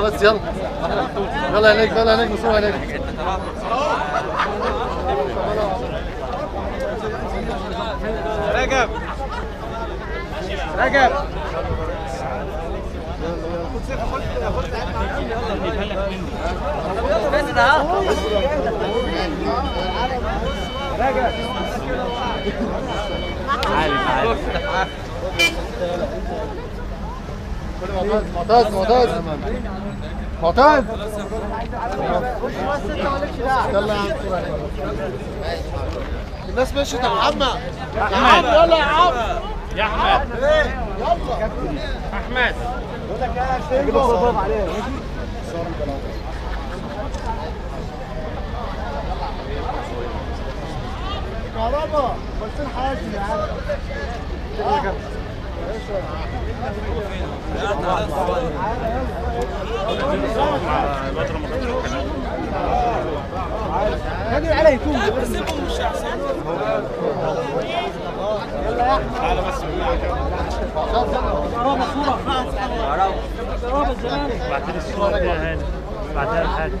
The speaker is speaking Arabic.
بس يلا. يلا عينيك يلا عينيك مصور عينيك رجب. رجب. معتز معتز معتز يلا يا عم الناس مشيت يا محمد يا عم يلا يا عم يا احمد يلا احمد كهربا بس الحاجة يا عم راجل عليه يكون قرابة صورة قرابة الزمالك بعتلي الصورة دي يا هاني بعتها لحالي